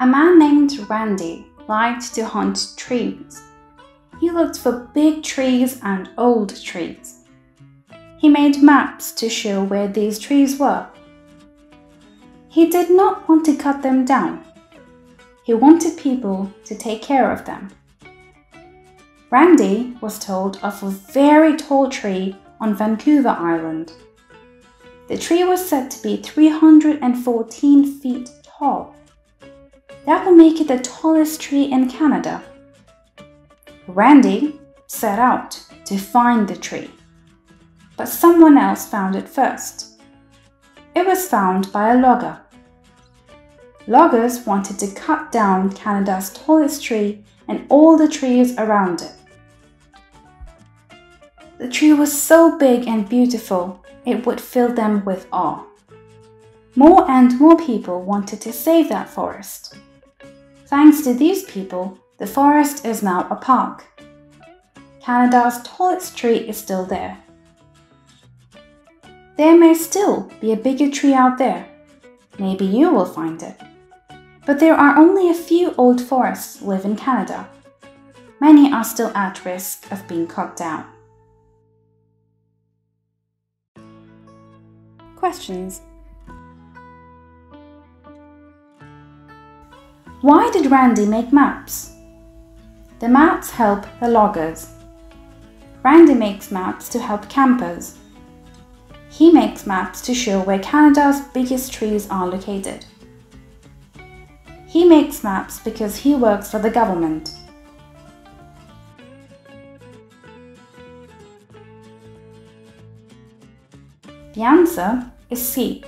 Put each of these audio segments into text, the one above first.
A man named Randy liked to hunt trees. He looked for big trees and old trees. He made maps to show where these trees were. He did not want to cut them down. He wanted people to take care of them. Randy was told of a very tall tree on Vancouver Island. The tree was said to be 314 feet tall. That would make it the tallest tree in Canada. Randy set out to find the tree, but someone else found it first. It was found by a logger. Loggers wanted to cut down Canada's tallest tree and all the trees around it. The tree was so big and beautiful, it would fill them with awe. More and more people wanted to save that forest. Thanks to these people, the forest is now a park. Canada's tallest tree is still there. There may still be a bigger tree out there. Maybe you will find it. But there are only a few old forests live in Canada. Many are still at risk of being cut down. Questions Why did Randy make maps? The maps help the loggers. Randy makes maps to help campers. He makes maps to show where Canada's biggest trees are located. He makes maps because he works for the government. The answer is C.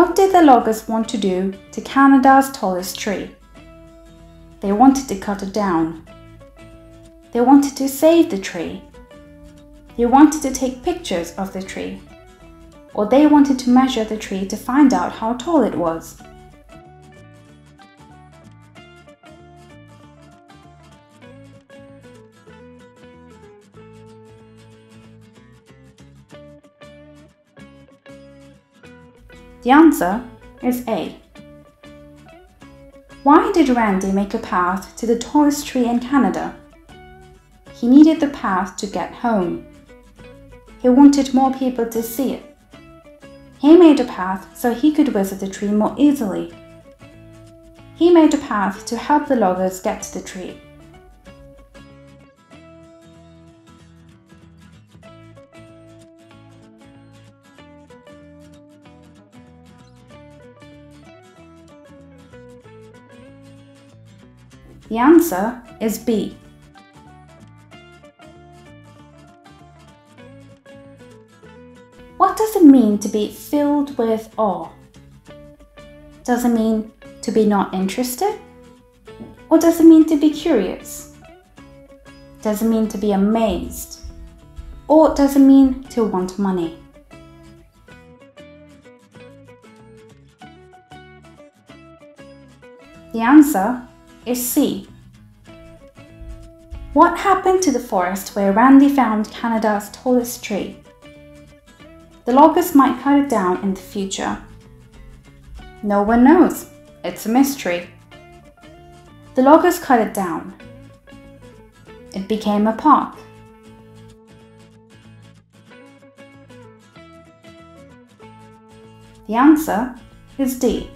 What did the loggers want to do to Canada's tallest tree? They wanted to cut it down. They wanted to save the tree. They wanted to take pictures of the tree. Or they wanted to measure the tree to find out how tall it was. The answer is A. Why did Randy make a path to the tallest tree in Canada? He needed the path to get home. He wanted more people to see it. He made a path so he could visit the tree more easily. He made a path to help the loggers get to the tree. The answer is B. What does it mean to be filled with awe? Does it mean to be not interested? Or does it mean to be curious? Does it mean to be amazed? Or does it mean to want money? The answer is C. What happened to the forest where Randy found Canada's tallest tree? The loggers might cut it down in the future. No one knows. It's a mystery. The loggers cut it down. It became a park. The answer is D.